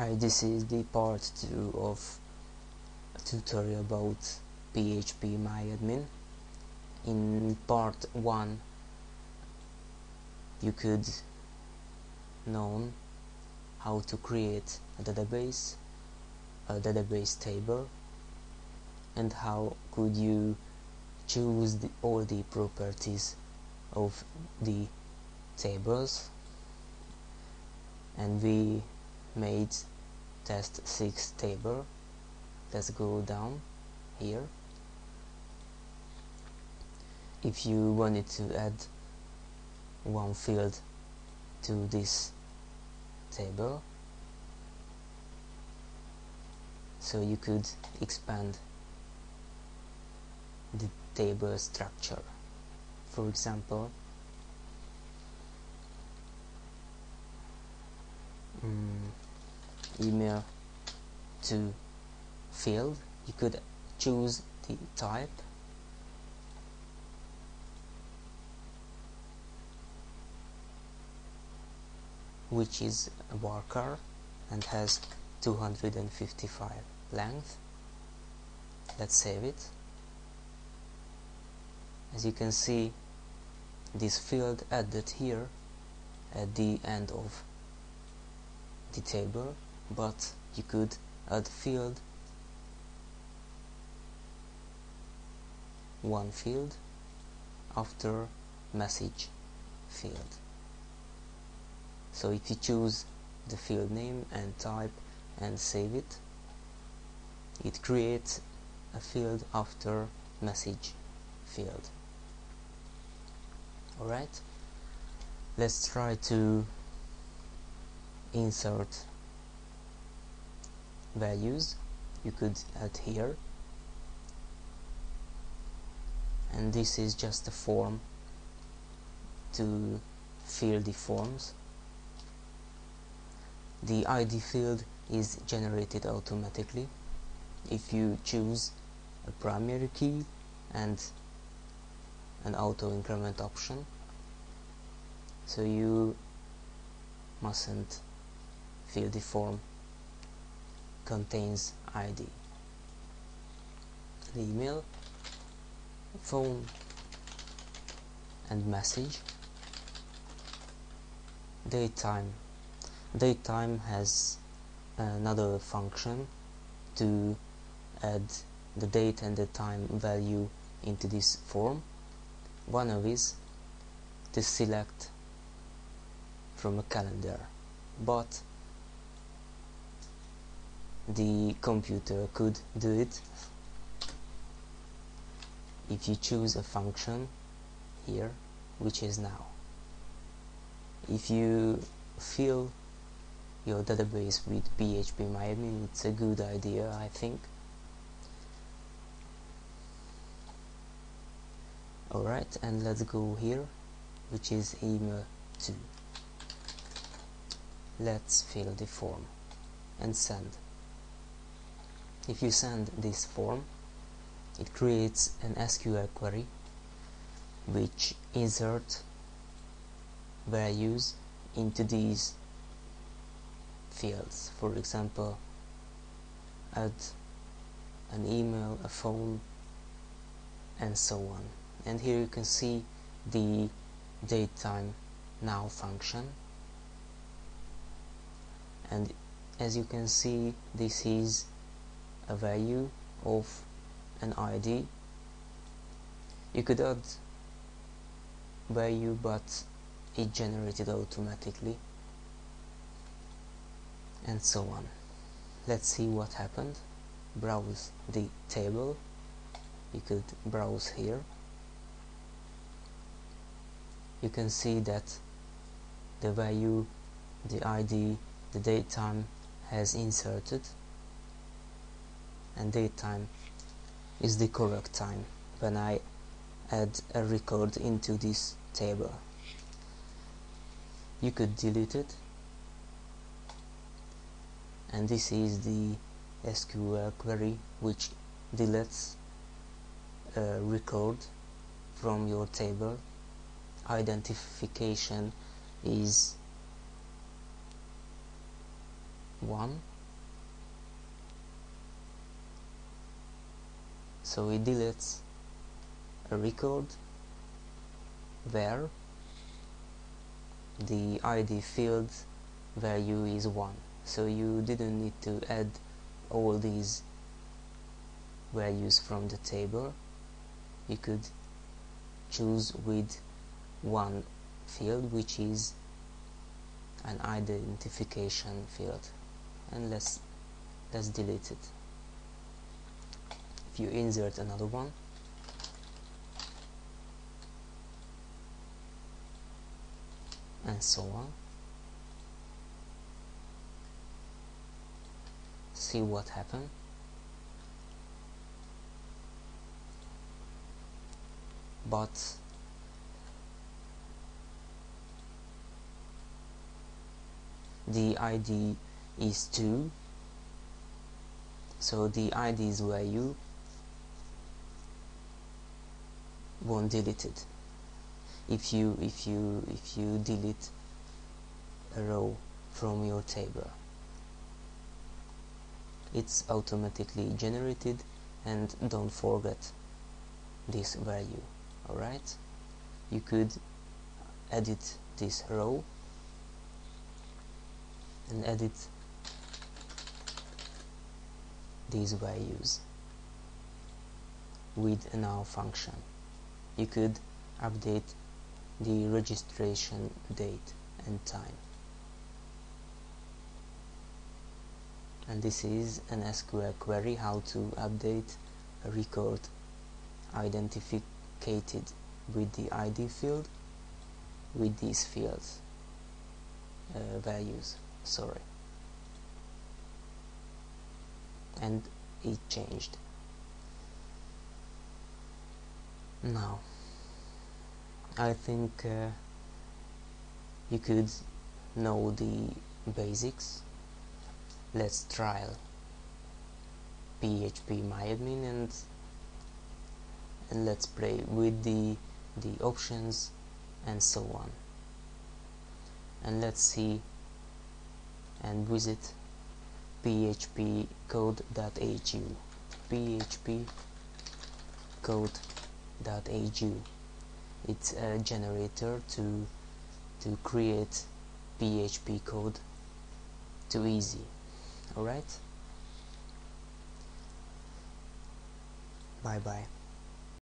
Hi, this is the part 2 of a tutorial about PHP MyAdmin. In part 1 you could know how to create a database, a database table and how could you choose the, all the properties of the tables and we made test 6 table. Let's go down here. If you wanted to add one field to this table so you could expand the table structure. For example um, email to field. You could choose the type. Which is a varchar and has 255 length. Let's save it. As you can see this field added here at the end of the table but you could add field. One field after message field. So if you choose the field name and type and save it it creates a field after message field. Alright let's try to insert values you could add here and this is just a form to fill the forms. The ID field is generated automatically if you choose a primary key and an auto increment option. So you mustn't fill the form contains ID the email phone and message. Date time date time has another function to add the date and the time value into this form. One of is to select from a calendar. But the computer could do it. If you choose a function here which is now. If you fill your database with PHP MyAdmin it's a good idea I think. Alright and let's go here which is email 2 let's fill the form and send if you send this form it creates an SQL query which insert values into these fields. For example add an email a phone and so on. And here you can see the date time now function. And as you can see this is a value of an ID you could add value but it generated automatically and so on. Let's see what happened. Browse the table. You could browse here. You can see that the value the ID the date time has inserted and date time is the correct time when I add a record into this table. You could delete it. And this is the SQL query which deletes a record from your table. Identification is 1 so it deletes a record where the ID field value is 1 so you didn't need to add all these values from the table. You could choose with one field which is an identification field. And let's let's delete it you insert another one. And so on. See what happened but the ID is 2 so the ID's value won't delete it. If you if you if you delete a row from your table it's automatically generated and don't forget this value alright? You could edit this row and edit these values with a now function you could update the registration date and time. And this is an SQL query how to update a record identified with the ID field with these fields uh, values sorry. And it changed. Now I think uh, you could know the basics. Let's trial PHP myadmin and and let's play with the the options and so on. And let's see and visit phpcode.hu phpcode.hu it's a generator to to create PHP code too easy. Alright? Bye bye